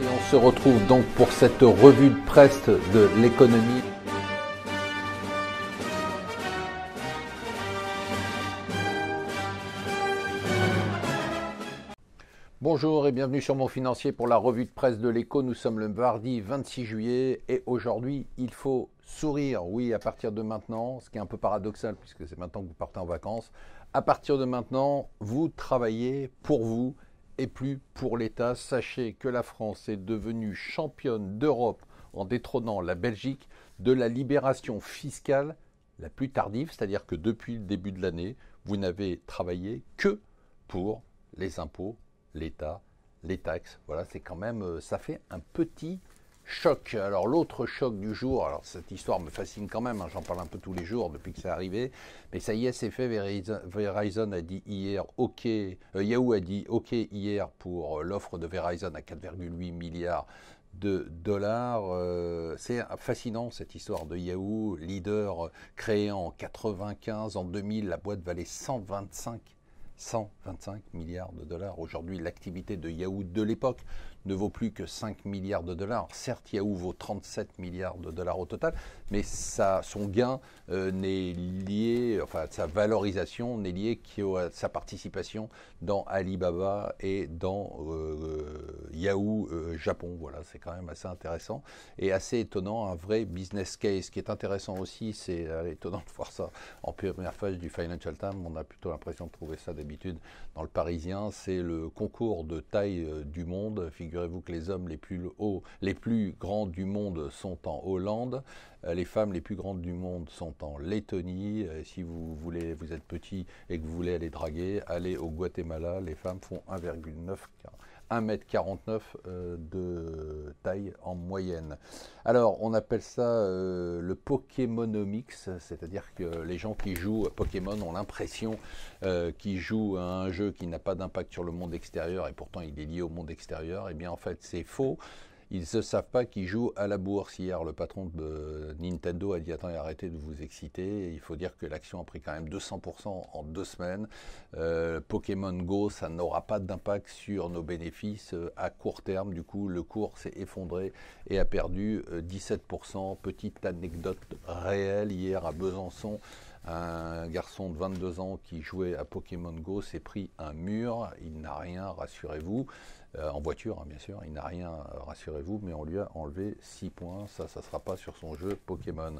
Et on se retrouve donc pour cette revue de presse de l'économie. Bonjour et bienvenue sur mon financier pour la revue de presse de l'écho. Nous sommes le mardi 26 juillet et aujourd'hui il faut sourire. Oui, à partir de maintenant, ce qui est un peu paradoxal puisque c'est maintenant que vous partez en vacances. À partir de maintenant, vous travaillez pour vous et plus pour l'État. Sachez que la France est devenue championne d'Europe en détrônant la Belgique de la libération fiscale la plus tardive, c'est-à-dire que depuis le début de l'année, vous n'avez travaillé que pour les impôts, l'État, les taxes. Voilà, c'est quand même, euh, ça fait un petit choc. Alors l'autre choc du jour, alors cette histoire me fascine quand même, hein, j'en parle un peu tous les jours depuis que c'est arrivé, mais ça y est, c'est fait. Verizon, a dit hier OK, euh, Yahoo a dit OK hier pour euh, l'offre de Verizon à 4,8 milliards de dollars. Euh, c'est fascinant cette histoire de Yahoo, leader créé en 95, en 2000, la boîte valait 125 125 milliards de dollars. Aujourd'hui, l'activité de Yahoo de l'époque ne vaut plus que 5 milliards de dollars. Certes, Yahoo vaut 37 milliards de dollars au total, mais son gain euh, n'est lié, enfin sa valorisation n'est liée qu'à sa participation dans Alibaba et dans euh, Yahoo euh, Japon. Voilà, c'est quand même assez intéressant et assez étonnant, un vrai business case. Ce qui est intéressant aussi, c'est étonnant de voir ça en première phase du Financial Times. On a plutôt l'impression de trouver ça dans le Parisien. C'est le concours de taille du monde figurez-vous que les hommes les plus hauts, les plus grands du monde sont en Hollande, euh, les femmes les plus grandes du monde sont en Lettonie. Euh, si vous voulez, vous êtes petit et que vous voulez aller draguer, allez au Guatemala. Les femmes font 1,9 1m49 euh, de taille en moyenne. Alors, on appelle ça euh, le Pokémonomics, c'est-à-dire que les gens qui jouent à Pokémon ont l'impression euh, qu'ils jouent à un jeu qui n'a pas d'impact sur le monde extérieur et pourtant il est lié au monde extérieur. Eh bien, en fait, c'est faux. Ils ne savent pas qu'ils jouent à la bourse. Hier, le patron de Nintendo a dit Attends, arrêtez de vous exciter. Il faut dire que l'action a pris quand même 200% en deux semaines. Euh, Pokémon Go, ça n'aura pas d'impact sur nos bénéfices euh, à court terme. Du coup, le cours s'est effondré et a perdu 17%. Euh, Petite anecdote réelle hier à Besançon. Un garçon de 22 ans qui jouait à Pokémon Go s'est pris un mur. Il n'a rien, rassurez-vous. Euh, en voiture, hein, bien sûr. Il n'a rien, euh, rassurez-vous, mais on lui a enlevé 6 points. Ça, ça ne sera pas sur son jeu Pokémon.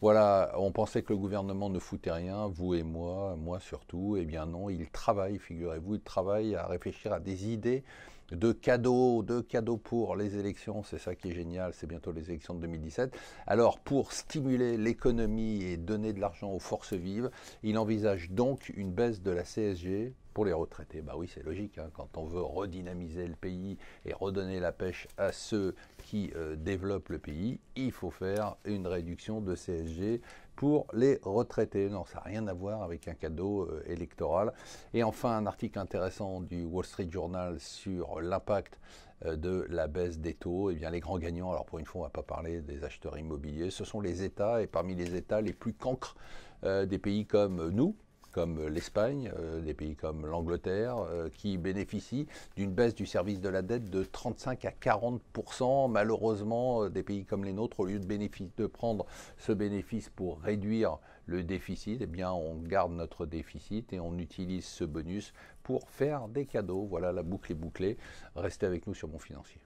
Voilà, on pensait que le gouvernement ne foutait rien, vous et moi, moi surtout. Eh bien non, il travaille, figurez-vous, il travaille à réfléchir à des idées de cadeaux, de cadeaux pour les élections, c'est ça qui est génial, c'est bientôt les élections de 2017. Alors pour stimuler l'économie et donner de l'argent aux forces vives, il envisage donc une baisse de la CSG pour les retraités, bah oui, c'est logique. Hein. quand on veut redynamiser le pays et redonner la pêche à ceux qui euh, développent le pays, il faut faire une réduction de CSG pour les retraités. Non, ça n'a rien à voir avec un cadeau euh, électoral. Et enfin, un article intéressant du Wall Street Journal sur l'impact euh, de la baisse des taux. Eh bien, les grands gagnants, alors pour une fois, on ne va pas parler des acheteurs immobiliers, ce sont les États, et parmi les États les plus cancres des pays comme nous, comme l'Espagne, euh, des pays comme l'Angleterre, euh, qui bénéficient d'une baisse du service de la dette de 35 à 40 %. Malheureusement, euh, des pays comme les nôtres, au lieu de, de prendre ce bénéfice pour réduire le déficit, eh bien, on garde notre déficit et on utilise ce bonus pour faire des cadeaux. Voilà, la boucle est bouclée. Restez avec nous sur Mon Financier.